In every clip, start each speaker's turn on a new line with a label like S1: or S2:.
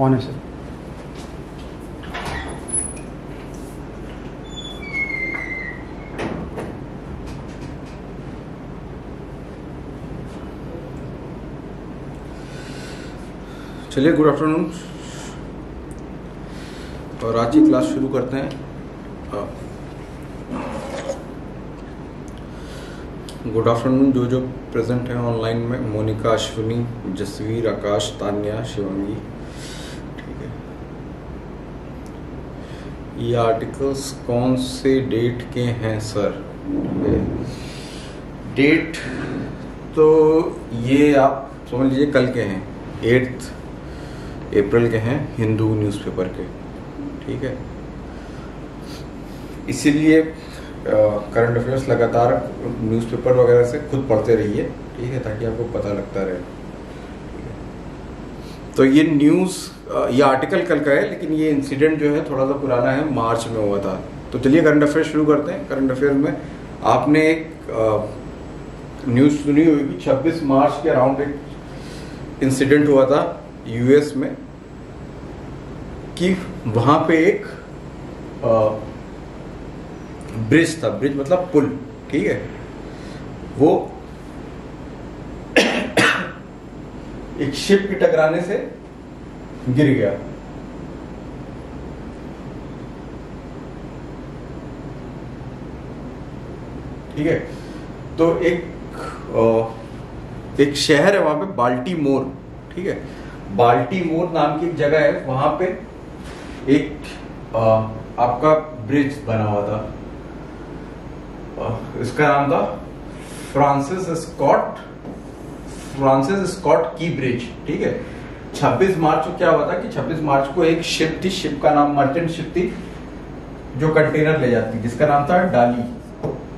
S1: On है sir
S2: चलिए good afternoon और आज की क्लास शुरू करते हैं। गुड आफ्टरनून जो जो प्रेजेंट हैं ऑनलाइन में, मोनिका, अश्विनी, जसवीर, आकाश, तान्या, शिवांगी ठीक है ये आर्टिकल्स कौन से डेट के हैं सर डेट तो ये आप समझ लीजिए कल के हैं एट्थ अप्रैल के हैं हिंदू न्यूज़पेपर के, ठीक है? इसीलिए करंट अफेयर्स लगातार न्यूज़पेपर वगैरह से खुद पढ़ते रहिए, ठीक है, ताकि आपको पता लगता रहे। तो ये न्यूज़ ये आर्टिकल कल का है, लेकिन ये इंसिडेंट जो है थोड़ा सा पुराना है, मार्च में हुआ था। तो चलिए करंट अफेयर शुरू करते हैं। करंट अफेयर में आपने एक न्यूज़ सुनी होगी 26 मार्च के अराउंड एक इंसिडेंट हुआ था यूएस में, कि वहाँ पे एक ब्रिज था। ब्रिज मतलब पुल, ठीक है? वो एक शिप के टकराने से गिर गया। ठीक है? तो एक एक शहर है वहाँ पे बाल्टी मोर ठीक है? बाल्टी मोर नाम की एक जगह है वहाँ पे एक आ, आपका ब्रिज बना हुआ था। आ, इसका नाम था Francis Scott Francis Scott Key bridge, ठीक है? 26 मार्च को क्या हुआ था कि 26 मार्च को एक शिप थी, शिप का नाम मर्चेंट शिप थी, जो कंटेनर ले जाती, जिसका नाम था डाली,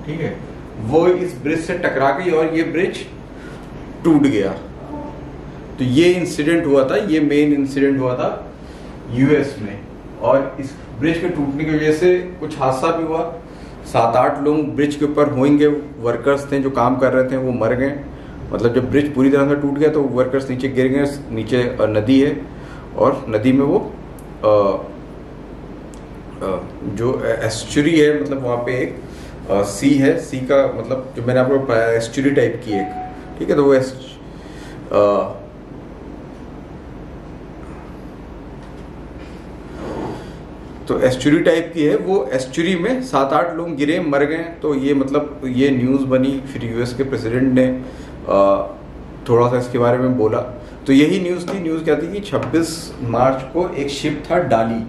S2: ठीक है? वो इस ब्रिज से टकरा गई और ये ब्रिज टूट गया। तो ये इंसिडेंट हुआ था, ये मेन इंसिडेंट हुआ था यूएस में। और इस ब्रिज के टूटने की वजह से कुछ हादसा भी हुआ। सात आठ लोग ब्रिज के ऊपर होंगे वर्कर्स थे जो काम कर रहे थे, वो मर गए। मतलब जब ब्रिज पूरी तरह से टूट गया तो वर्कर्स नीचे गिर गए नीचे नदी है और नदी में वो आ, आ, जो एस्चुरी है मतलब वहाँ पे एक आ, सी है। सी का मतलब जो मैंने आपको बताया एस्चुरी टाइप की एक ठीक है? तो वो एस, तो एस्चुरी टाइप की है। वो एस्चुरी में सात आठ लोग गिरे मर गए। तो ये मतलब ये न्यूज़ बनी। फिर यूएस के प्रेसिडेंट ने थोड़ा सा इसके बारे में बोला। तो यही न्यूज़ थी। न्यूज़ थी कि 26 मार्च को एक शिप था डाली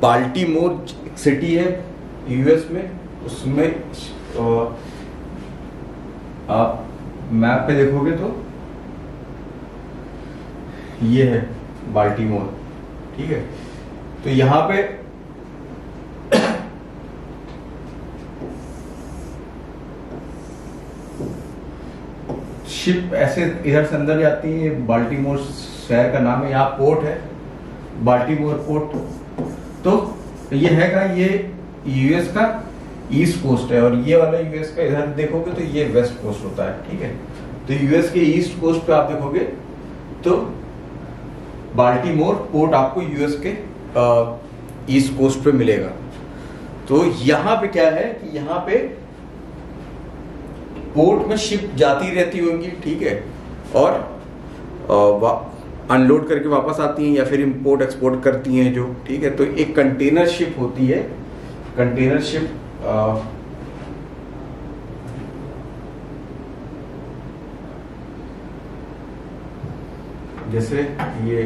S2: बाल्टीमोर सिटी है यूएस में। उसमें आप मैप पे देखोगे तो ये है बाल्टीमोर ठीक है? तो यहाँ पे शिप ऐसे इधर से अंदर जाती है बाल्टीमोर शहर का नाम है, यहाँ पोर्ट है बाल्टीमोर पोर्ट तो ये है का, ये यूएस का ईस्ट कोस्ट है और ये वाला यूएस का इधर देखोगे तो ये वेस्ट कोस्ट होता है, ठीक है? तो यूएस के ईस्ट कोस्ट पे आप देखोगे तो बाल्टीमोर पोर्ट आपको यूएस के ईस्ट कोस्ट पे मिलेगा। तो यहाँ पे क्या है कि यहाँ पे पोर्ट में शिप जाती रहती होंगी, ठीक है? और अनलोड करके वापस आती हैं या फिर इंपोर्ट एक्सपोर्ट करती हैं जो, ठीक है? तो एक कंटेनर शिप होती है। कंटेनर शिप जैसे ये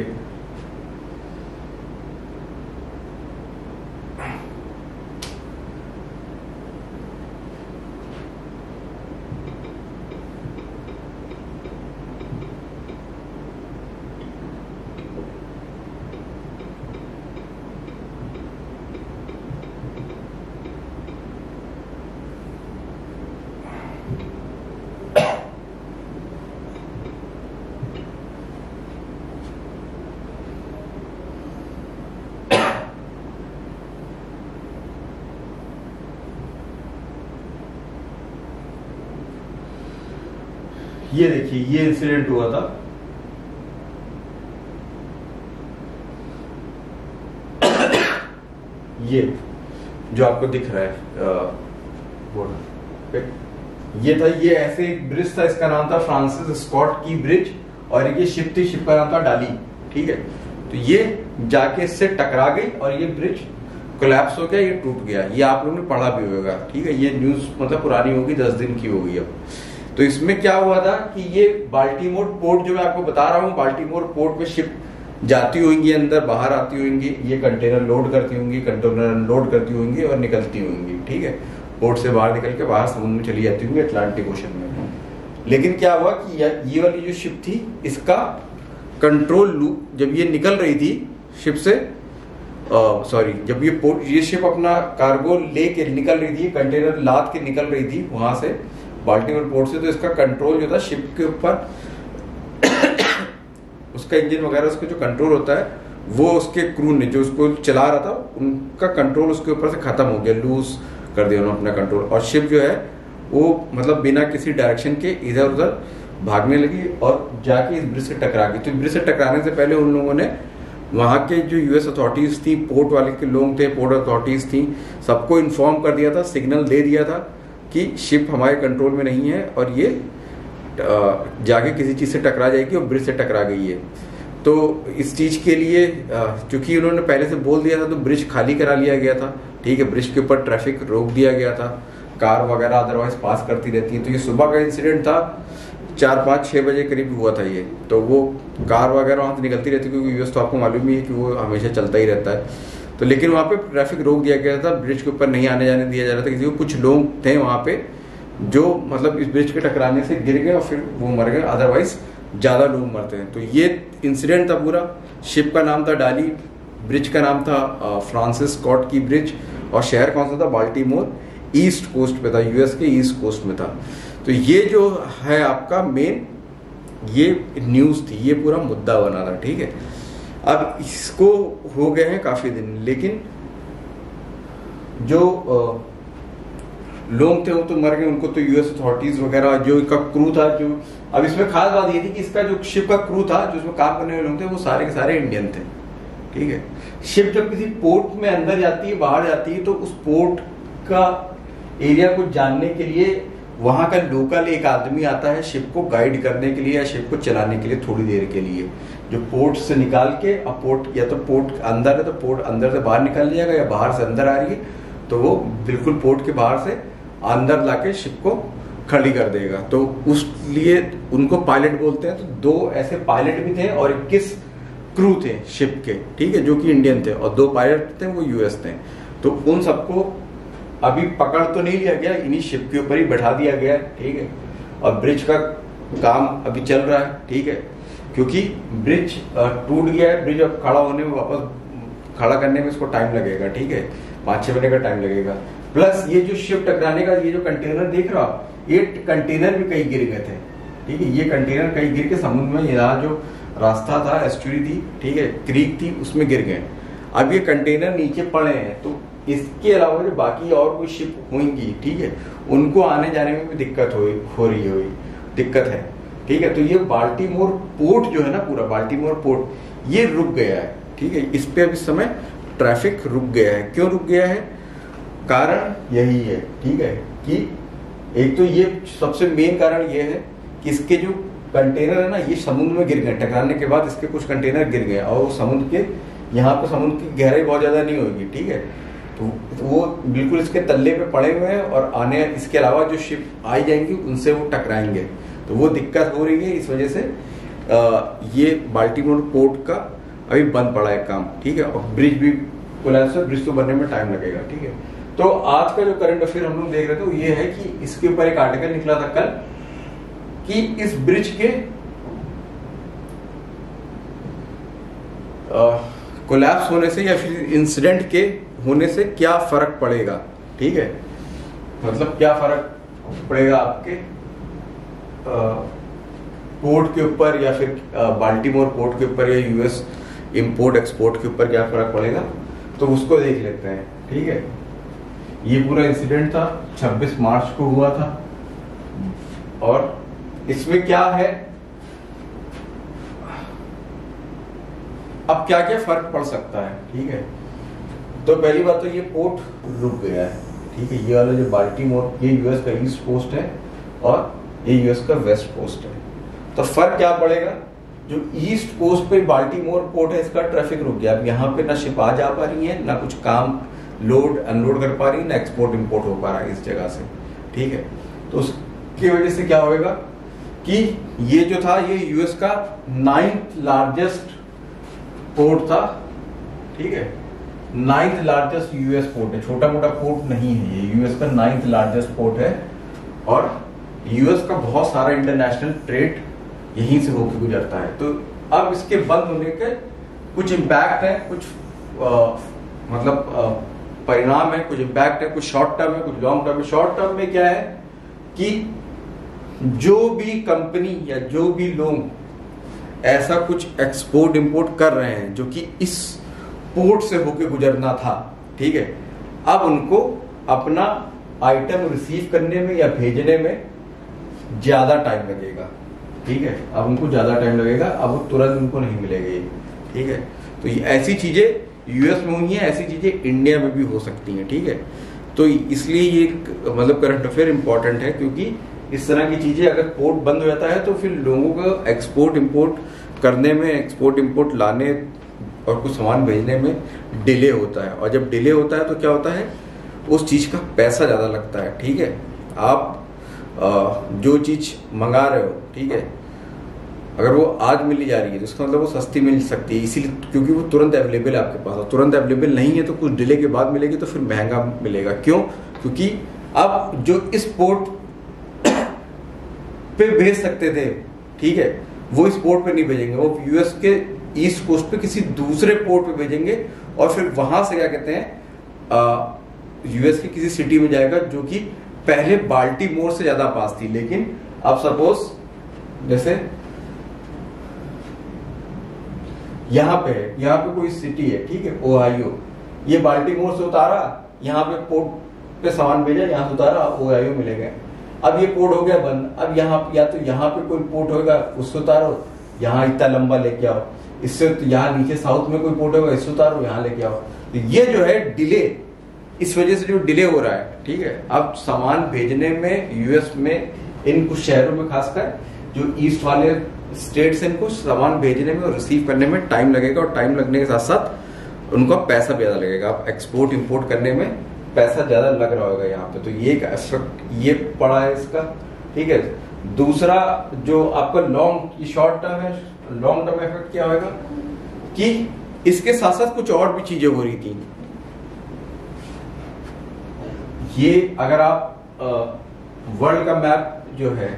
S2: ये देखिए, ये इंसिडेंट हुआ था। ये, जो आपको दिख रहा है बोर्ड ये था, ये ऐसे एक ब्रिज था, इसका नाम था फ्रांसिस स्कॉट की ब्रिज और ये शिप थी शिप का नाम था डाली ठीक है? तो ये जाके इससे टकरा गई, और ये ब्रिज कोलैप्स हो गया, ये टूट गया। ये आप लोगों ने पढ़ा भी होगा, ठीक है? ये न्यूज़ मतलब पुरानी होगी, दस दिन की होगी अब। तो इसमें क्या हुआ था कि ये बाल्टीमोर पोर्ट जो मैं आपको बता रहा हूँ, बाल्टीमोर पोर्ट में शिप जाती होंगी अंदर, बाहर आती होंगी, ये कंटेनर लोड करती होंगी कंटेनर अनलोड करती होंगी और निकलती होंगी, ठीक है? पोर्ट से बाहर निकल के बाहर समुद्र में चली जाती होंगी अटलांटिक ओशन में। लेकिन क्या हुआ कि ये वाली जो शिप थी, इसका कंट्रोल लूप जब ये निकल रही थी शिप से सॉरी जब ये पोर्ट ये शिप अपना कार्गो लेके निकल रही थी कंटेनर लाद के निकल रही थी वहाँ से बाल्टीमोर पोर्ट से तो इसका कंट्रोल जो था शिप के ऊपर, उसका इंजन वगैरह, उसका जो कंट्रोल होता है, वो उसके क्रू ने, जो उसको चला रहा था, उनका कंट्रोल उसके ऊपर से खत्म हो गया लूज कर दिया उन्होंने अपना कंट्रोल और शिप जो है, वो मतलब बिना किसी डायरेक्शन के इधर उधर भागने लगी और जाके इस ब्रिज से टकरा गई। तो ब्रिज से टकराने से पहले उन लोगों ने वहाँ के जो यूएस अथॉरिटीज थी पोर्ट वाले के लोग थे पोर्ट अथॉरिटीज थी, सबको इन्फॉर्म कर दिया था सिग्नल दे दिया था कि शिप हमारे कंट्रोल में नहीं है और ये जाके किसी चीज़ से टकरा जाएगी और ब्रिज से टकरा गई है। तो इस चीज़ के लिए चूँकि उन्होंने पहले से बोल दिया था तो ब्रिज खाली करा लिया गया था, ठीक है ब्रिज के ऊपर ट्रैफ़िक रोक दिया गया था, कार वगैरह अदरवाइज़ पास करती रहती है। तो ये सुबह का इंसिडेंट था, चार पाँच छः बजे करीब हुआ था ये। तो वो कार वगैरह वहाँ से निकलती रहती क्योंकि यूएस तो आपको मालूम ही है कि वो हमेशा चलता ही रहता है। तो लेकिन वहाँ पे ट्रैफ़िक रोक दिया गया था ब्रिज के ऊपर नहीं आने जाने दिया जा रहा था किसी को कुछ लोग थे वहाँ पे जो मतलब इस ब्रिज के टकराने से गिर गए और फिर वो मर गए अदरवाइज़ ज़्यादा लोग मरते हैं। तो ये इंसिडेंट था पूरा। शिप का नाम था डाली ब्रिज का नाम था फ्रांसिस स्कॉट की ब्रिज और शहर कौन सा था? बाल्टीमोर ईस्ट कोस्ट पे था यूएस के ईस्ट कोस्ट में था। तो ये जो है आपका मेन ये न्यूज़ थी, ये पूरा मुद्दा बना था, ठीक है? अब इसको हो गए हैं काफ़ी दिन, लेकिन जो लोग थे वो तो मर गए, उनको तो यूएस अथॉरिटीज वगैरह, जो इसका क्रू था, जो, अब इसमें खास बात ये थी कि इसका जो शिप का क्रू था, जो इसमें काम करने वाले लोग थे, वो सारे के सारे इंडियन थे, ठीक है? शिप जब किसी पोर्ट में अंदर जाती है, बाहर जाती है तो उस पोर्ट का एरिया को जानने के लिए, वहाँ का लोकल एक आदमी आता है शिप को गाइड करने के लिए या शिप को चलाने के लिए थोड़ी देर के लिए। जो पोर्ट से निकाल के अब पोर्ट या तो पोर्ट अंदर है तो पोर्ट अंदर से बाहर निकल जाएगा या बाहर से अंदर आ रही है तो वो बिल्कुल पोर्ट के बाहर से अंदर लाके शिप को खड़ी कर देगा। तो उस लिए उनको पायलट बोलते हैं तो दो ऐसे पायलट भी थे और इक्कीस क्रू थे शिप के, ठीक है, जो कि इंडियन थे, और दो पायलट थे, वो यूएस थे। तो उन सबको अभी पकड़ तो नहीं लिया गया, इन्हीं शिप के ऊपर ही बैठा दिया गया, ठीक है। और ब्रिज का काम अभी चल रहा है, ठीक है। क्योंकि ब्रिज टूट गया है ब्रिज अब खड़ा होने में वापस खड़ा करने में इसको टाइम लगेगा ठीक है? पाँच छह महीने का टाइम लगेगा। प्लस ये जो शिप टकराने का ये जो कंटेनर देख रहा ये कंटेनर भी कहीं गिर गए थे ठीक है? ये कंटेनर कहीं गिर के समुद्र में यहाँ जो रास्ता था एस्टुरी थी ठीक है? क्रीक थी उसमें गिर गए। अब ये कंटेनर नीचे पड़े हैं तो इसके अलावा जो बाकी और कोई शिप होंगी ठीक है? उनको आने जाने में भी दिक्कत हो, हो रही हुई दिक्कत है। ठीक है? तो ये बाल्टीमोर पोर्ट जो है ना पूरा, बाल्टीमोर पोर्ट, ये रुक गया है, ठीक है? इस पे अब इस समय ट्रैफ़िक रुक गया है। क्यों रुक गया है? कारण यही है, ठीक है? कि एक तो ये सबसे मेन कारण ये है कि इसके जो कंटेनर है ना, ये समुद्र में गिर गए। टकराने के बाद इसके कुछ कंटेनर गिर गए और समुद्र के, यहाँ पे समुद्र की गहराई बहुत ज़्यादा नहीं होगी, ठीक है? तो वो बिल्कुल इसके तल्ले पे पड़े हुए हैं और आने, इसके अलावा जो शिप आई जाएँगी, उनसे वो टकराएँगे। तो वो दिक्कत हो रही है इस वजह से आ, ये बाल्टीमोर पोर्ट का अभी बंद पड़ा है काम ठीक है? और ब्रिज भी कोलैप्स ब्रिज तो बनने में टाइम लगेगा ठीक है? तो आज का जो करंट अफेयर हम लोग देख रहे थे वो ये है कि इसके ऊपर एक आर्टिकल निकला था कल कि इस ब्रिज के कोलैप्स होने से या फिर इंसिडेंट के होने से क्या फ़र्क पड़ेगा ठीक है? मतलब क्या फ़र्क पड़ेगा आपके? पोर्ट के ऊपर या फिर बाल्टीमोर पोर्ट के ऊपर या यूएस इंपोर्ट एक्सपोर्ट के ऊपर क्या फ़र्क पड़ेगा? तो उसको देख लेते हैं, ठीक है? ये पूरा इंसिडेंट था 26 मार्च को हुआ था। और इसमें क्या है? अब क्या क्या फ़र्क पड़ सकता है, ठीक है? तो पहली बात तो ये पोर्ट रुक गया है, ठीक है? ये वाला जो बाल्टीमोर ये यूएस का ईस्ट कोस्ट है, और ये यूएस का वेस्ट कोस्ट है। तो फ़र्क क्या पड़ेगा? जो ईस्ट कोस्ट पे बाल्टीमोर पोर्ट है, इसका ट्रैफ़िक रुक गया। अब यहाँ पे ना शिप जा पा रही है, ना कुछ काम लोड अनलोड कर पा रही है, ना एक्सपोर्ट इम्पोर्ट हो पा रहा है इस जगह से। ठीक है? तो उसकी वजह से क्या होएगा कि ये जो था, ये यूएस का नाइन्थ लार्जेस्ट पोर्ट था। ठीक है? नाइन्थ लार्जेस्ट यूएस पोर्ट है। छोटा मोटा पोर्ट नहीं है ये। यूएस का नाइन्थ लार्जेस्ट पोर्ट है। और यूएस का बहुत सारा इंटरनेशनल ट्रेड यहीं से होकर गुजरता है। तो अब इसके बंद होने के कुछ इम्पैक्ट है कुछ आ, मतलब परिणाम है कुछ इम्पैक्ट है कुछ शॉर्ट टर्म है कुछ लॉन्ग टर्म है। शॉर्ट टर्म में क्या है कि जो भी कंपनी या जो भी लोग ऐसा कुछ एक्सपोर्ट इंपोर्ट कर रहे हैं जो कि इस पोर्ट से होके गुजरना था ठीक है अब उनको अपना आइटम रिसीव करने में या भेजने में ज़्यादा टाइम लगेगा। ठीक है? अब उनको ज़्यादा टाइम लगेगा, अब तुरंत उनको नहीं मिलेगा। ठीक है? तो ये ऐसी चीज़ें यूएस में हुई हैं, ऐसी चीज़ें इंडिया में भी हो सकती हैं, ठीक है? तो इसलिए ये मतलब करंट अफेयर इंपॉर्टेंट है, क्योंकि इस तरह की चीज़ें अगर पोर्ट बंद हो जाता है तो फिर लोगों को एक्सपोर्ट इम्पोर्ट करने में एक्सपोर्ट इम्पोर्ट लाने और कुछ सामान भेजने में डिले होता है। और जब डिले होता है तो क्या होता है? उस चीज़ का पैसा ज़्यादा लगता है, ठीक है? आप जो चीज़ मंगा रहे हो, ठीक है? अगर वो आज मिली जा रही है तो इसका मतलब वो सस्ती मिल सकती है, इसीलिए क्योंकि वो तुरंत अवेलेबल है आपके पास। तुरंत अवेलेबल नहीं है तो कुछ डिले के बाद मिलेगी तो फिर महँगा मिलेगा। क्यों? क्योंकि अब जो इस पोर्ट पे भेज सकते थे, ठीक है? वो इस पोर्ट पे नहीं भेजेंगे, वो यूएस के ईस्ट कोस्ट पे किसी दूसरे पोर्ट पे भेजेंगे और फिर वहाँ से क्या कहते हैं यूएस के किसी सिटी में जाएगा जो कि पहले बाल्टी मोर से ज़्यादा पास थी, लेकिन अब सपोज़ जैसे यहाँ पे यहाँ पे कोई सिटी है, ठीक है, ओहायो। ये बाल्टी मोर से उतारा, यहाँ पे पोर्ट पे सामान भेजा, यहाँ से उतारा ओहायो मिलेगा। अब ये पोर्ट हो गया बंद। अब यहाँ, या तो यहाँ पे कोई पोर्ट होगा, उससे उतारो, यहाँ इतना लंबा लेके आओ। इससे तो यहाँ नीचे साउथ में कोई पोर्ट होगा, इससे उतारो, यहाँ लेके आओ। तो ये जो है डिले। इस वजह से जो डिले हो रहा है, ठीक है? अब सामान भेजने में यूएस में, इन कुछ शहरों में खासकर, जो ईस्ट वाले स्टेट्स इनको सामान भेजने में और रिसीव करने में टाइम लगेगा और टाइम लगने के साथ साथ उनका पैसा भी ज़्यादा लगेगा। आप एक्सपोर्ट इम्पोर्ट करने में पैसा ज़्यादा लग रहा होगा यहाँ पे। तो ये एक इफ़ेक्ट ये पड़ा है इसका, ठीक है? दूसरा जो आपका लॉन्ग शॉर्ट टर्म है लॉन्ग टर्म इफ़ेक्ट क्या होगा कि इसके साथ साथ कुछ और भी चीज़ें हो रही थी। ये अगर आप वर्ल्ड का मैप जो है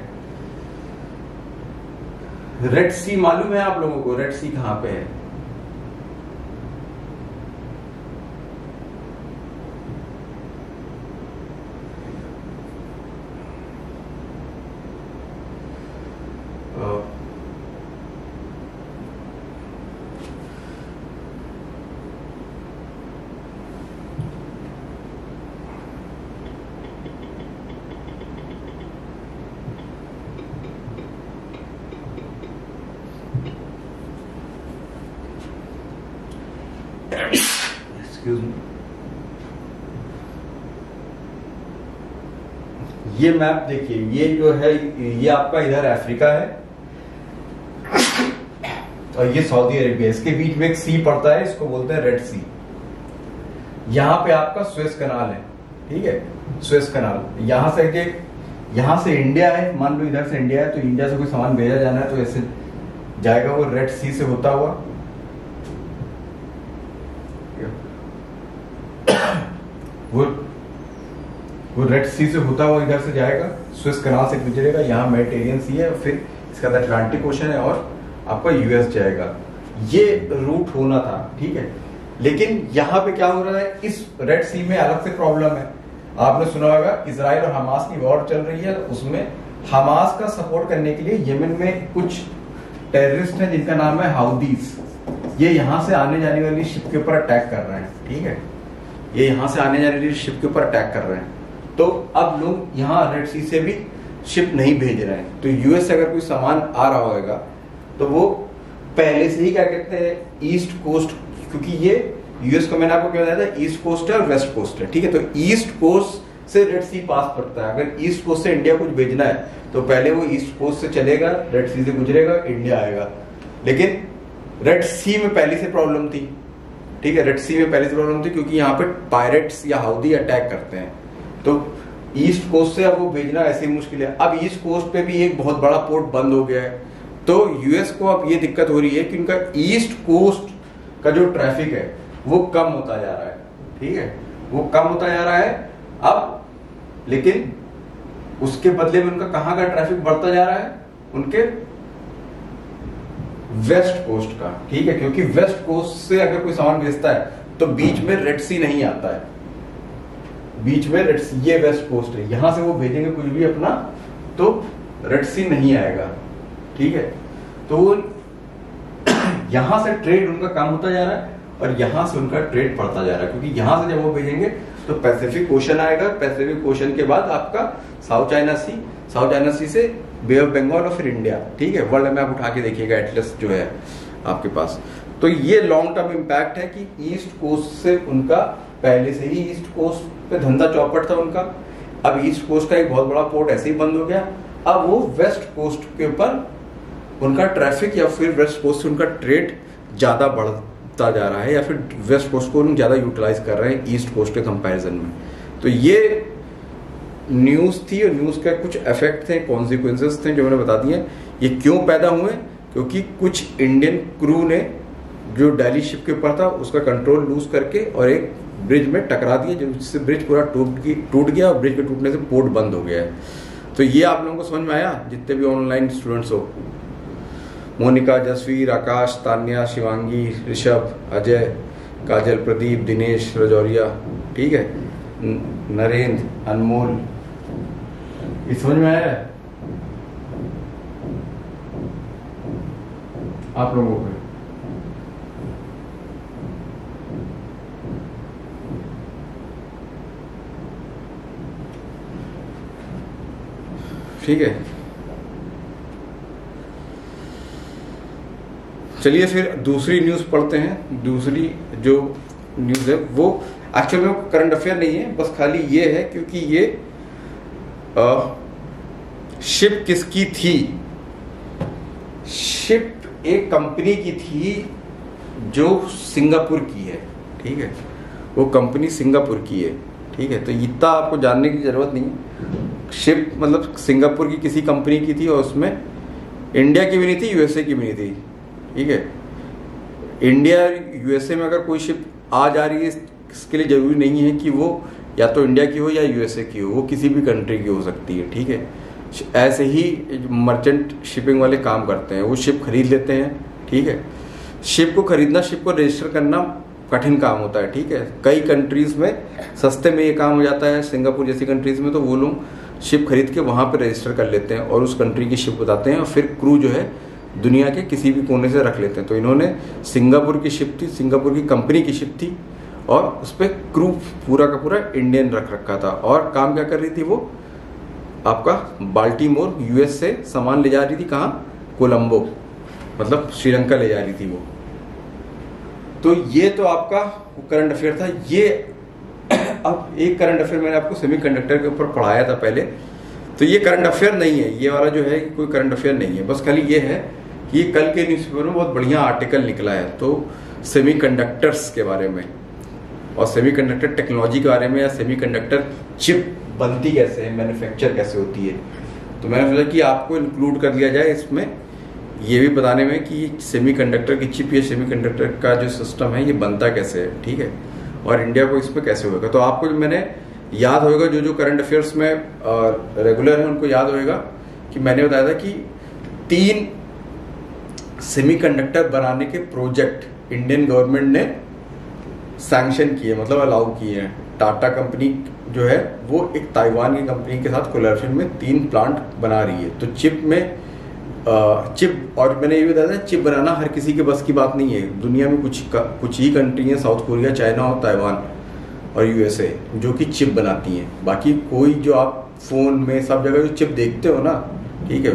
S2: रेड सी मालूम है आप लोगों को? रेड सी कहाँ पे है एक्सक्यूज मी ये मैप देखिए, ये जो है, ये आपका इधर अफ्रीका है। और ये सऊदी अरेबिया इसके बीच में एक सी पड़ता है, इसको बोलते हैं रेड सी यहाँ पे आपका स्वेस कनाल है, ठीक है? Suez canal. यहाँ से के, यहाँ से इंडिया है। मान लो इधर से इंडिया है तो इंडिया से कोई सामान भेजा जाना है तो ऐसे जाएगा वो रेड सी से होता हुआ। वो वो रेड सी से होता हुआ इधर से जाएगा स्विस कनाल से गुजरेगा, यहाँ मेडिटेरियन सी है फिर इसका अटलांटिक ओशन है, और आपका यूएस जाएगा। ये रूट होना था, ठीक है? लेकिन यहाँ पे क्या हो रहा है? इस रेड सी में अलग से प्रॉब्लम है। आपने सुना होगा इसराइल और हमास की वॉर चल रही है, उसमें हमास का सपोर्ट करने के लिए यमन में कुछ टेररिस्ट हैं, जिनका नाम है हाउदीज ये यहाँ से आने जाने वाली शिप के ऊपर अटैक कर रहे हैं, ठीक है? ये यहाँ से आने जाने वाली शिप के ऊपर अटैक कर रहे हैं। तो अब लोग यहाँ रेड सी से भी शिप नहीं भेज रहे हैं। तो यूएस से अगर कोई सामान आ रहा होगा तो वो पहले से ही क्या कहते हैं ईस्ट कोस्ट क्योंकि ये यूएस को मैंने आपको क्या बताया था ईस्ट कोस्ट है और वेस्ट कोस्ट है, ठीक है? तो ईस्ट कोस्ट से रेड सी पास पड़ता है। अगर ईस्ट कोस्ट से इंडिया कुछ भेजना है तो पहले वो ईस्ट कोस्ट से चलेगा रेड सी से गुजरेगा इंडिया आएगा। लेकिन रेड सी में पहले से प्रॉब्लम थी, ठीक है? रेड सी में पहले से प्रॉब्लम थी, क्योंकि यहाँ पे पायरेट्स या हाउदी अटैक करते हैं। तो ईस्ट कोस्ट से अब वो भेजना ऐसे मुश्किल है। अब ईस्ट कोस्ट पे भी एक बहुत बड़ा पोर्ट बंद हो गया है। तो यूएस को अब ये दिक्कत हो रही है कि उनका ईस्ट कोस्ट का जो ट्रैफ़िक है, वो कम होता जा रहा है। ठीक है? वो कम होता जा रहा है। अब लेकिन उसके बदले में उनका कहाँ का ट्रैफ़िक बढ़ता जा रहा है? उनके वेस्ट कोस्ट का। ठीक है? क्योंकि वेस्ट कोस्ट से अगर कोई सामान भेजता है तो बीच में रेड सी नहीं आता है। बीच में रेड सी ये वेस्ट कोस्ट है। यहाँ से वो भेजेंगे कुछ भी अपना तो रेड सी नहीं आएगा। ठीक है? तो यहाँ से ट्रेड उनका काम होता जा रहा है और यहाँ से उनका ट्रेड बढ़ता जा रहा है। क्योंकि यहाँ से जब वो भेजेंगे तो पैसिफिक ओशन आएगा। पैसिफिक ओशन के बाद आपका South China Sea South China Sea से बे ऑफ़ बंगाल और फिर इंडिया ठीक है? वर्ल्ड मैप उठा के देखिएगा एटलस जो है आपके पास। तो ये लॉन्ग टर्म इम्पैक्ट है कि ईस्ट कोस्ट से उनका पहले से ही ईस्ट कोस्ट पे धंधा चौपट था उनका। अब ईस्ट कोस्ट का एक बहुत बड़ा पोर्ट ऐसे ही बंद हो गया। अब वो वेस्ट कोस्ट के ऊपर उनका ट्रैफ़िक या फिर वेस्ट कोस्ट से उनका ट्रेड ज़्यादा बढ़ता जा रहा है या फिर वेस्ट कोस्ट को ज़्यादा यूटिलाइज कर रहे हैं ईस्ट कोस्ट के कंपैरिजन में। तो ये न्यूज़ थी और न्यूज़ का कुछ इफ़ेक्ट थे कॉन्सिक्वेंसेस थे जो मैंने बता दिए। ये क्यों पैदा हुए? क्योंकि कुछ इंडियन क्रू ने जो डेली शिप के ऊपर था, उसका कंट्रोल लूज करके और एक ब्रिज में टकरा दिया जिससे ब्रिज पूरा टूट टूट गया और ब्रिज के टूटने से पोर्ट बंद हो गया है। तो ये आप लोगों को समझ में आया? जितने भी ऑनलाइन स्टूडेंट्स हो, मोनिका, जसवीर, आकाश, तान्या, शिवांगी, ऋषभ, अजय, काजल, प्रदीप, दिनेश, रजौरिया, ठीक है? नरेंद्र, अनमोल, ये समझ में आया? आप लोगों को। ठीक है। चलिए फिर दूसरी न्यूज़ पढ़ते हैं। दूसरी जो न्यूज़ है वो एक्चुअल में करंट अफेयर नहीं है बस खाली ये है क्योंकि ये आ, शिप किसकी थी? शिप एक कंपनी की थी जो सिंगापुर की है ठीक है। वो कंपनी सिंगापुर की है ठीक है। तो इतना आपको जानने की ज़रूरत नहीं शिप मतलब सिंगापुर की किसी कंपनी की थी और उसमें इंडिया की भी नहीं थी यूएसए की भी नहीं थी। ठीक है? इंडिया यूएसए में अगर कोई शिप आ जा रही है, इसके लिए ज़रूरी नहीं है कि वो या तो इंडिया की हो या यूएसए की हो, वो किसी भी कंट्री की हो सकती है, ठीक है? ऐसे ही मर्चेंट शिपिंग वाले काम करते हैं, वो शिप खरीद लेते हैं, ठीक है? शिप को खरीदना शिप को रजिस्टर करना कठिन काम होता है, ठीक है? कई कंट्रीज़ में सस्ते में ये काम हो जाता है, सिंगापुर जैसी कंट्रीज़ में तो वो लोग शिप खरीद के वहाँ पर रजिस्टर कर लेते हैं और उस कंट्री की शिप बताते हैं और फिर क्रू जो है दुनिया के किसी भी कोने से रख लेते हैं। तो इन्होंने सिंगापुर की शिप थी, सिंगापुर की कंपनी की शिप थी और उस पर क्रू पूरा का पूरा इंडियन रख रखा था। और काम क्या कर रही थी वो? आपका बाल्टीमोर यूएस से सामान ले जा रही थी कहाँ? कोलंबो। मतलब श्रीलंका ले जा रही थी वो। तो ये तो आपका करंट अफेयर था। ये अब एक करंट अफेयर मैंने आपको सेमीकंडक्टर के ऊपर पढ़ाया था पहले तो ये करंट अफेयर नहीं है, ये वाला जो है कोई करंट अफेयर नहीं है। बस खाली ये है कि ये कल के न्यूज़पेपर में बहुत बढ़िया आर्टिकल निकला है तो सेमीकंडक्टर्स के बारे में और सेमीकंडक्टर टेक्नोलॉजी के बारे में या सेमीकंडक्टर चिप बनती कैसे है मैन्युफैक्चर कैसे होती है। तो मैंने सोचा कि आपको इंक्लूड कर दिया जाए इसमें, ये भी बताने में कि सेमीकंडक्टर की चिप या सेमीकंडक्टर का जो सिस्टम है, ये बनता कैसे है, ठीक है? और इंडिया को इस पर कैसे होगा तो आपको मैंने याद होगा जो जो करंट अफेयर्स में रेगुलर है, उनको याद होगा कि मैंने बताया था कि तीन सेमीकंडक्टर बनाने के प्रोजेक्ट इंडियन गवर्नमेंट ने सैंक्शन किए मतलब अलाउ किए हैं। टाटा कंपनी जो है, वो एक ताइवान की कंपनी के साथ कोलेब्रेशन में तीन प्लांट बना रही है। तो चिप में चिप, और मैंने ये भी बताया था, चिप बनाना हर किसी के बस की बात नहीं है। दुनिया में कुछ कुछ ही कंट्री है साउथ कोरिया चाइना और ताइवान और यूएसए जो कि चिप बनाती हैं। बाकी कोई जो आप फ़ोन में सब जगह जो चिप देखते हो ना, ठीक है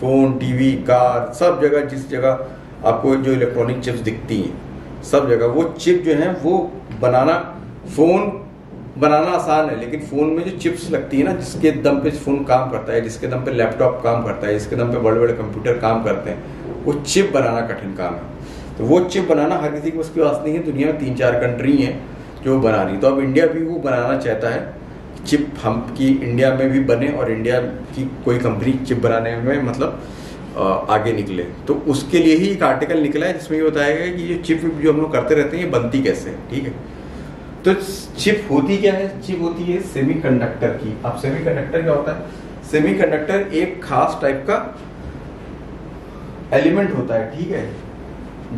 S2: फ़ोन टीवी कार, सब जगह, जिस जगह आपको जो इलेक्ट्रॉनिक चिप्स दिखती हैं, सब जगह वो चिप जो है, वो बनाना फ़ोन बनाना आसान है, लेकिन फ़ोन में जो चिप्स लगती है ना, जिसके दम पे फ़ोन काम करता है, जिसके दम पे लैपटॉप काम करता है, जिसके दम पे बड़े बड़े कंप्यूटर काम करते हैं, वो चिप बनाना कठिन काम है। तो वो चिप बनाना हर किसी की उसकी वास नहीं है, दुनिया में तीन चार कंट्री हैं जो बना रही तो अब इंडिया भी वो बनाना चाहता है, चिप हम की इंडिया में भी बने और इंडिया की कोई कंपनी चिप बनाने में मतलब आगे निकले। तो उसके लिए ही एक आर्टिकल निकला है, जिसमें ये बताया गया कि ये चिप जो हम लोग करते रहते हैं, ये बनती कैसे है, ठीक है? तो चिप होती क्या है? चिप होती है सेमीकंडक्टर की। अब सेमीकंडक्टर क्या होता है? सेमीकंडक्टर एक खास टाइप का एलिमेंट होता है, ठीक है?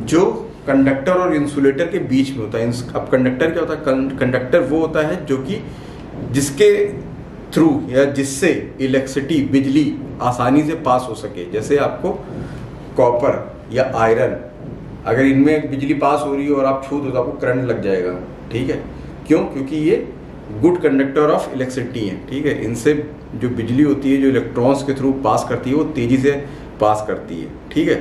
S2: जो कंडक्टर और इंसुलेटर के बीच में होता है। अब कंडक्टर क्या होता है? कंडक्टर वो होता है जो कि जिसके थ्रू या जिससे इलेक्ट्रिसिटी बिजली आसानी से पास हो सके। जैसे आपको कॉपर या आयरन अगर इनमें बिजली पास हो रही है और आप छू दो तो आपको करंट लग जाएगा, ठीक है? क्यों? क्योंकि ये गुड कंडक्टर ऑफ़ इलेक्ट्रिसिटी है, ठीक है? इनसे जो बिजली होती है, जो इलेक्ट्रॉन्स के थ्रू पास करती है, वो तेज़ी से पास करती है, ठीक है?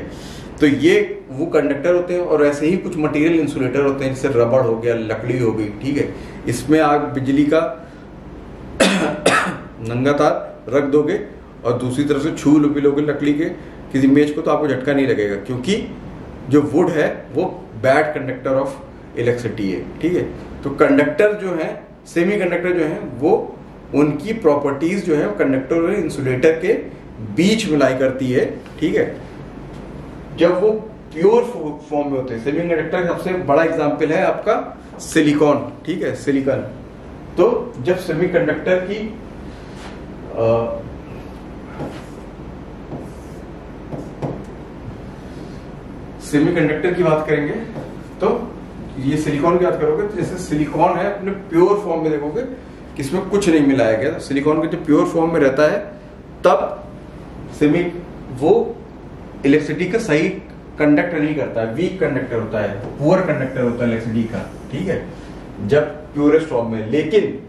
S2: तो ये वो कंडक्टर होते हैं और ऐसे ही कुछ मटेरियल इंसुलेटर होते हैं, जैसे रबड़ हो गया, लकड़ी हो गई, ठीक है? इसमें आप बिजली का नंगा तार रख दोगे और दूसरी तरफ़ से छू लो लोगे लकड़ी के, किसी मेज को तो आपको झटका नहीं लगेगा, क्योंकि जो वुड है, वो बैड कंडक्टर ऑफ़ इलेक्ट्रिसिटी है, ठीक है? तो कंडक्टर जो है सेमी कंडक्टर जो है, वो उनकी प्रॉपर्टीज़ जो है कंडक्टर और इंसुलेटर के बीच मिलाई करती है, ठीक है? जब वो प्योर फॉर्म में होते हैं सेमी कंडक्टर सबसे बड़ा एग्ज़ाम्पल है आपका सिलिकॉन ठीक है? सिलिकॉन तो जब सेमी कंडक्टर की सेमी कंडक्टर की बात करेंगे तो ये सिलिकॉन की बात करोगे तो जैसे सिलिकॉन है, अपने प्योर फॉर्म में देखोगे कि इसमें कुछ नहीं मिलाया गया सिलिकॉन के जब प्योर फॉर्म में रहता है, तब सेमी वो इलेक्ट्रिसिटी का सही कंडक्टर नहीं करता वीक कंडक्टर होता है पुअर कंडक्टर होता है इलेक्ट्रिसिटी का, ठीक है? जब प्योरेस्ट फॉर्म में। लेकिन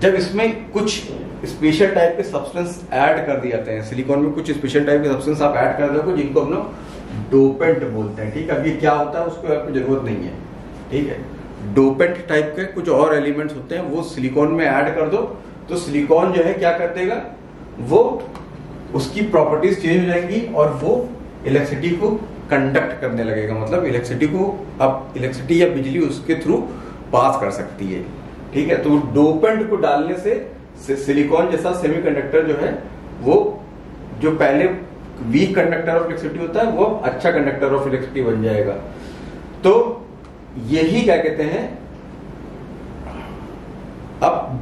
S2: जब इसमें कुछ स्पेशल टाइप के सब्सटेंस ऐड कर दिए जाते हैं सिलिकॉन में कुछ स्पेशल टाइप के सब्सटेंस आप ऐड कर दो जिनको हम लोग डोपेंट बोलते हैं, ठीक है? अब ये क्या होता है, उसको आपको ज़रूरत नहीं है, ठीक है? डोपेंट टाइप के कुछ और एलिमेंट्स होते हैं, वो सिलिकॉन में ऐड कर दो तो सिलिकॉन जो है क्या कर देगा? वो उसकी प्रॉपर्टीज़ चेंज हो जाएँगी और वो इलेक्ट्रिसिटी को कंडक्ट करने लगेगा। मतलब इलेक्ट्रिसिटी को अब इलेक्ट्रिसिटी या बिजली उसके थ्रू पास कर सकती है, ठीक है? तो डोपेंट को डालने से, सिलिकॉन जैसा सेमीकंडक्टर जो है, वो जो पहले वीक कंडक्टर ऑफ़ इलेक्ट्रिसिटी होता है, वो अच्छा कंडक्टर ऑफ़ इलेक्ट्रिसिटी बन जाएगा। तो यही क्या कहते हैं? अब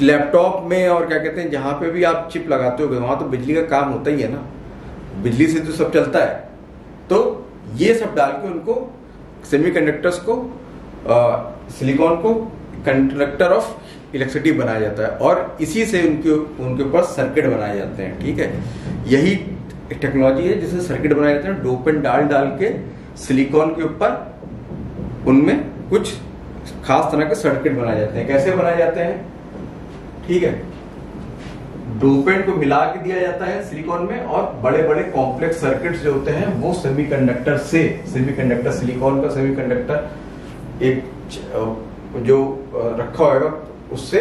S2: लैपटॉप में और क्या कहते हैं, जहाँ पे भी आप चिप लगाते हो वहाँ तो बिजली का काम होता ही है ना। बिजली से तो सब चलता है। तो ये सब डाल के उनको सेमीकंडक्टर्स को सिलिकॉन को कंडक्टर ऑफ़ इलेक्ट्रिसिटी बनाया जाता है। और इसी से उनके उनके ऊपर सर्किट बनाए जाते हैं, ठीक है? यही टेक्नोलॉजी है जिससे सर्किट बनाए जाते हैं डोपेन डाल डाल के सिलिकॉन के ऊपर उनमें कुछ खास तरह के सर्किट बनाए जाते हैं। कैसे बनाए जाते हैं? ठीक है। डोपेंट को मिला के दिया जाता है सिलिकॉन में और बड़े बड़े कॉम्प्लेक्स सर्किट्स जो होते हैं, वो सेमीकंडक्टर से सेमीकंडक्टर सिलिकॉन का सेमीकंडक्टर एक जो रखा होगा उससे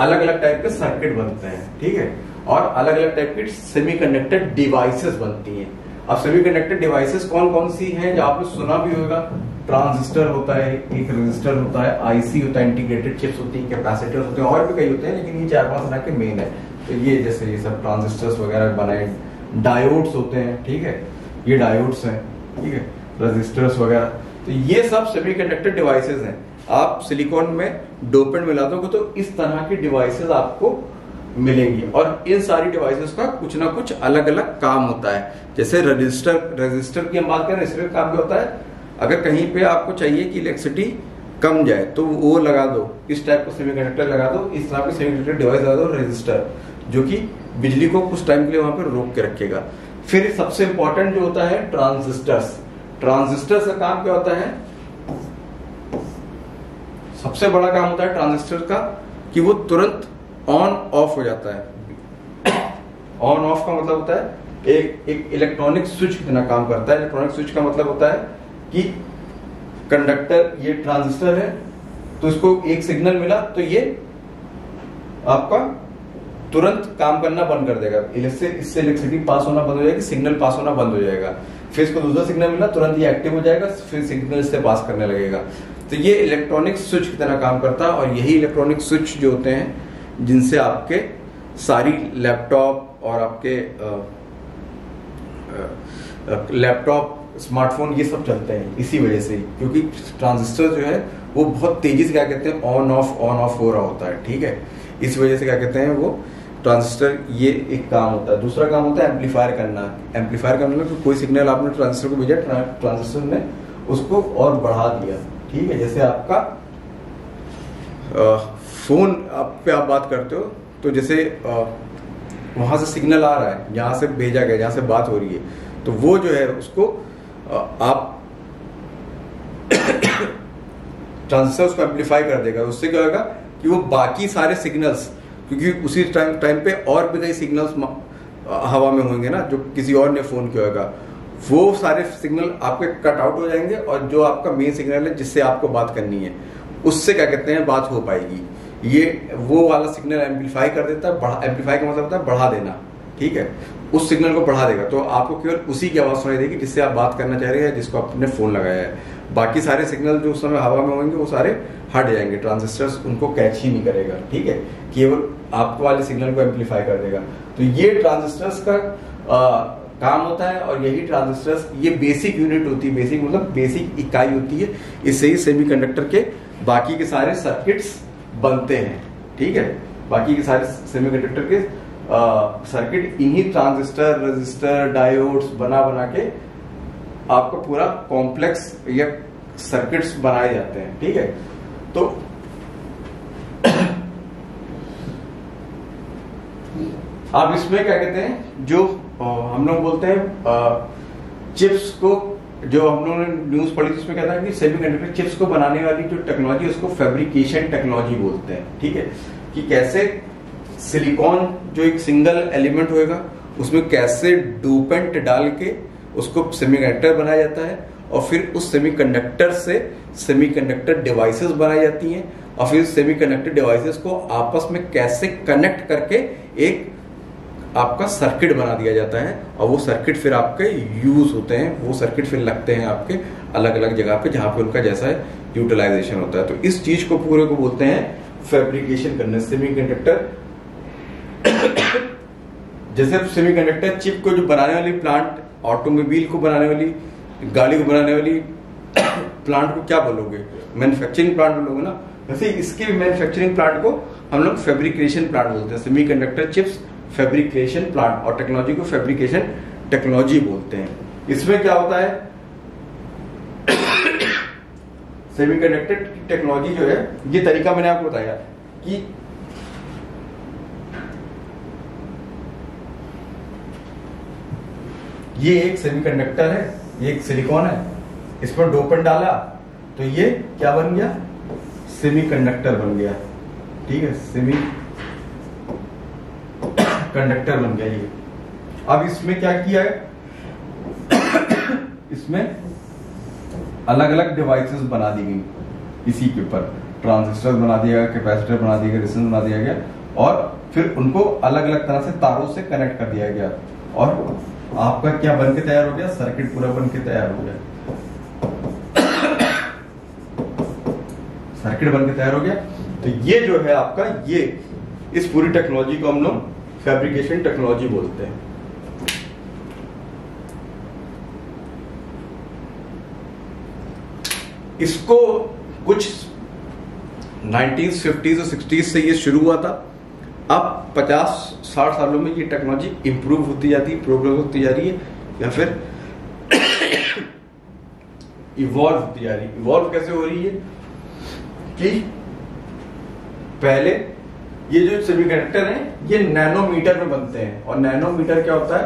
S2: अलग अलग टाइप के सर्किट बनते हैं। ठीक है। और अलग अलग टाइप की सेमीकंडक्टर डिवाइसेस बनती हैं। अब सेमीकंडक्टर डिवाइसेस कौन कौन सी हैं जो आपने सुना भी होगा? ट्रांजिस्टर होता है, एक रजिस्टर होता है आईसी होता है इंटीग्रेटेड चिप्स होती है कैपेसिटर होते हैं, और भी कई होते हैं, लेकिन ये चार पाँच तरह के मेन है। तो ये जैसे ये सब ट्रांजिस्टर्स वगैरह बनाए डायोड्स होते हैं, ठीक है? ये डायोड्स हैं, ठीक है? रजिस्टर्स वगैरह। तो ये सब सेमीकंडक्टर डिवाइसेस हैं। आप सिलिकॉन में डोपेंट मिला दोगे तो इस तरह की डिवाइसेस आपको मिलेंगी। और इन सारी डिवाइसेस का कुछ ना कुछ अलग अलग काम होता है। जैसे रजिस्टर रजिस्टर की हम बात करें इसमें काम क्या होता है? अगर कहीं पे आपको चाहिए कि इलेक्ट्रिसिटी कम जाए तो वो लगा दो। इस टाइप का सेमीकंडक्टर लगा दो, इस तरह की सेमीकंडक्टर डिवाइस लगा दो रजिस्टर जो कि बिजली को कुछ टाइम के लिए वहाँ पर रोक के रखेगा। फिर सबसे इंपॉर्टेंट जो होता है ट्रांजिस्टर्स ट्रांजिस्टर का काम क्या होता है? सबसे बड़ा काम होता है ट्रांजिस्टर का कि वो तुरंत ऑन, ऑफ़ हो जाता है। ऑन, ऑफ़ का मतलब होता है, एक एक इलेक्ट्रॉनिक स्विच कितना काम करता है। इलेक्ट्रॉनिक स्विच का मतलब होता है कि कंडक्टर ये ट्रांजिस्टर है तो इसको एक सिग्नल मिला तो ये आपका तुरंत काम करना बंद कर देगा। इससे इससे इलेक्ट्रिसिटी पास होना बंद हो जाएगी सिग्नल पास होना बंद हो जाएगा। फिर इसको दूसरा सिग्नल मिला, तुरंत ये एक्टिव हो जाएगा, फिर सिग्नल इससे पास करने लगेगा। तो ये इलेक्ट्रॉनिक स्विच की तरह काम करता है, और यही इलेक्ट्रॉनिक स्विच जो होते हैं जिनसे आपके सारी लैपटॉप और आपके लैपटॉप, स्मार्टफ़ोन ये सब चलते हैं इसी वजह से क्योंकि ट्रांजिस्टर जो है, वो बहुत तेज़ी से क्या कहते हैं ऑन ऑफ़ ऑन ऑफ़ हो रहा होता है, ठीक है? इस वजह से क्या कहते हैं, वो ट्रांजिस्टर ये एक काम होता है। दूसरा काम होता है एम्पलीफायर करना। एम्पलीफायर करने में कोई सिग्नल आपने ट्रांजिस्टर को भेजा ट्रांजिस्टर ने उसको और बढ़ा दिया, ठीक है? जैसे आपका फ़ोन, आप पे आप बात करते हो तो जैसे वहाँ से सिग्नल आ रहा है जहाँ से भेजा गया जहाँ से बात हो रही है तो वो जो है उसको आप ट्रांजिस्टर उसको एम्पलीफाई कर देगा, उससे क्या होगा कि वो बाकी सारे सिग्नल्स क्योंकि उसी टाइम टाइम पे और भी कई सिग्नल्स हवा में होंगे ना, जो किसी और ने फ़ोन किया होगा, वो सारे सिग्नल आपके कट आउट हो जाएँगे और जो आपका मेन सिग्नल है, जिससे आपको बात करनी है, उससे क्या कहते हैं, बात हो पाएगी। ये वो वाला सिग्नल एम्पलीफाई कर देता है एम्पलीफाई का मतलब होता है बढ़ा देना ठीक है? उस सिग्नल को बढ़ा देगा। तो आपको केवल उसी की आवाज़ सुनाई देगी जिससे आप बात करना चाह रहे हैं जिसको आपने फ़ोन लगाया है। बाकी सारे सिग्नल जो उस समय हवा में होंगे वो सारे हट जाएँगे। ट्रांजिस्टर्स उनको कैच ही नहीं करेगा ठीक है? केवल आपको वाले सिग्नल को एम्पलीफाई कर देगा। तो ये ट्रांजिस्टर्स का आ, काम होता है और यही ट्रांजिस्टर्स ये बेसिक यूनिट होती है। बेसिक मतलब बेसिक इकाई होती है। इससे ही सेमीकंडक्टर के बाकी के सारे सर्किट्स बनते हैं, ठीक है? बाकी के सारे सेमीकंडक्टर के सर्किट इन्हीं ट्रांजिस्टर रजिस्टर डायोड्स बना बना के आपको पूरा कॉम्प्लेक्स या सर्किट्स बनाए जाते हैं, ठीक है? तो आप इसमें क्या कहते हैं? जो हम लोग बोलते हैं चिप्स को जो हम लोगों ने न्यूज़ पढ़ी उसमें कहता है कि सेमीकंडक्टर चिप्स को बनाने वाली जो टेक्नोलॉजी उसको फैब्रिकेशन टेक्नोलॉजी बोलते हैं, ठीक है? कि कैसे सिलिकॉन जो एक सिंगल एलिमेंट होएगा, उसमें कैसे डोपेंट डाल के उसको सेमीकंडक्टर बनाया जाता है, और फिर उस सेमीकंडक्टर से सेमीकंडक्टर डिवाइसेस बनाई जाती हैं, और फिर सेमीकंडक्टर डिवाइसेस को आपस में कैसे कनेक्ट करके एक आपका सर्किट बना दिया जाता है और वो सर्किट फिर आपके यूज़ होते हैं, वो सर्किट फिर लगते हैं आपके अलग अलग जगह पे जहाँ पे उनका जैसा है यूटिलाइजेशन होता है। तो इस चीज़ को पूरे को बोलते हैं फैब्रिकेशन करने सेमीकंडक्टर जैसे सेमीकंडक्टर चिप को जो बनाने वाली प्लांट ऑटोमोबाइल को बनाने वाली, गाड़ी को बनाने वाली प्लांट को क्या बोलोगे? मैन्युफैक्चरिंग प्लांट बोलोगे ना? वैसे इसके मैन्युफैक्चरिंग प्लांट को हम लोग फेब्रिकेशन प्लांट बोलते हैं semiconductor chips fabrication plant और टेक्नोलॉजी को फेब्रिकेशन टेक्नोलॉजी बोलते हैं। इसमें क्या होता है? सेमीकंडक्टर टेक्नोलॉजी जो है, ये तरीका मैंने आपको बताया कि ये एक सेमीकंडक्टर है, ये एक सिलिकॉन है, इस पर डोपन डाला तो ये क्या बन गया? सेमीकंडक्टर बन गया। ठीक है सेमी कंडक्टर बन गया ये। अब इसमें क्या किया है? इसमें अलग अलग डिवाइसेस बना दी गई। इसी के ऊपर ट्रांजिस्टर बना दिया गया कैपेसिटर बना दिया गया रेजिस्टेंस बना दिया गया और फिर उनको अलग अलग तरह से तारों से कनेक्ट कर दिया गया। और आपका क्या बन के तैयार हो गया? सर्किट पूरा बन के तैयार हो गया। सर्किट बन के तैयार हो गया। तो ये जो है आपका, ये इस पूरी टेक्नोलॉजी को हम लोग फैब्रिकेशन टेक्नोलॉजी बोलते हैं। इसको कुछ 1950s और 60s से ये शुरू हुआ था। अब 50 60 सालों में ये टेक्नोलॉजी इंप्रूव होती जाती है प्रोग्रेस होती जा रही है, या फिर इवॉल्व होती जा रही है। इवॉल्व कैसे हो रही है कि पहले ये जो सेमीकंडक्टर है, ये नैनोमीटर में बनते हैं। और नैनोमीटर क्या होता है?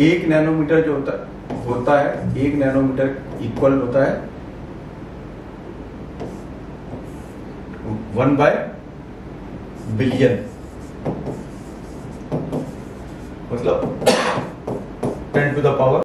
S2: एक नैनोमीटर जो होता है होता है, एक नैनोमीटर इक्वल होता है वन बाय बिलियन मतलब टेन टू द पावर